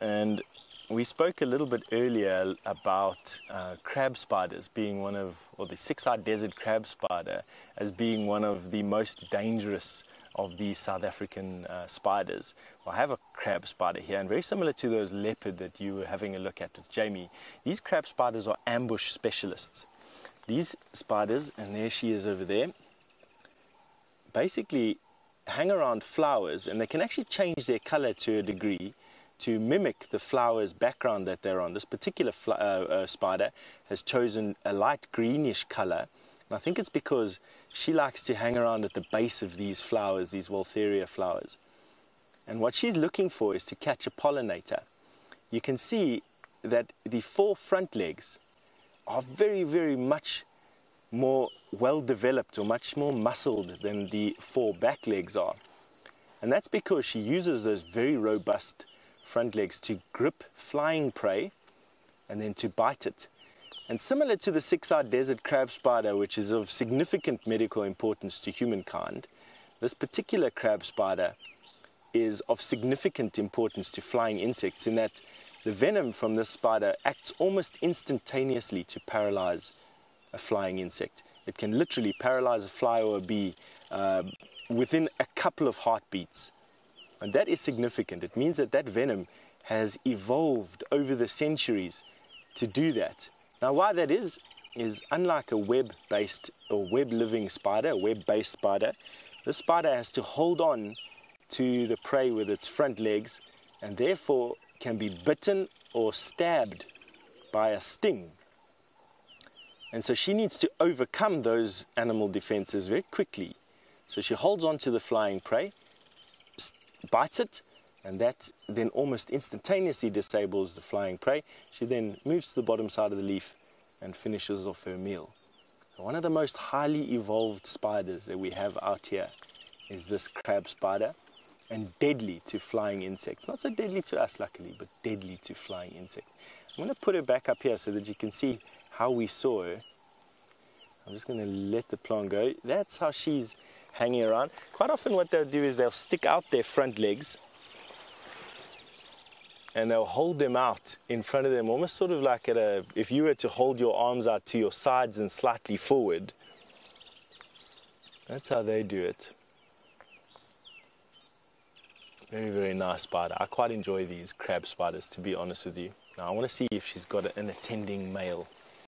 And we spoke a little bit earlier about uh, crab spiders being one of, or the six-eyed desert crab spider as being one of the most dangerous of the South African uh, spiders. Well, I have a crab spider here, and very similar to those leopard that you were having a look at with Jamie, these crab spiders are ambush specialists. These spiders, and there she is over there, basically hang around flowers, and they can actually change their color to a degree to mimic the flower's background that they're on. This particular uh, uh, spider has chosen a light greenish color. And I think it's because she likes to hang around at the base of these flowers, these Waltheria flowers. And what she's looking for is to catch a pollinator. You can see that the four front legs are very, very much more well developed or much more muscled than the four back legs are. And that's because she uses those very robust front legs to grip flying prey and then to bite it. And similar to the six-eyed desert crab spider, which is of significant medical importance to humankind, this particular crab spider is of significant importance to flying insects in that the venom from this spider acts almost instantaneously to paralyze a flying insect. It can literally paralyze a fly or a bee uh, within a couple of heartbeats. And that is significant. It means that that venom has evolved over the centuries to do that. Now, why that is, is unlike a web-based or web-living spider, a web-based spider, the spider has to hold on to the prey with its front legs and therefore can be bitten or stabbed by a sting. And so she needs to overcome those animal defenses very quickly. So she holds on to the flying prey, bites it, and that then almost instantaneously disables the flying prey. She then moves to the bottom side of the leaf and finishes off her meal. One of the most highly evolved spiders that we have out here is this crab spider and deadly to flying insects. Not so deadly to us, luckily, but deadly to flying insects. I'm going to put her back up here so that you can see how we saw her. I'm just going to let the plant go. That's how she's hanging around. Quite often what they'll do is they'll stick out their front legs and they'll hold them out in front of them, almost sort of like at a, if you were to hold your arms out to your sides and slightly forward. That's how they do it. Very, very nice spider. I quite enjoy these crab spiders, to be honest with you. Now, I want to see if she's got an attending male.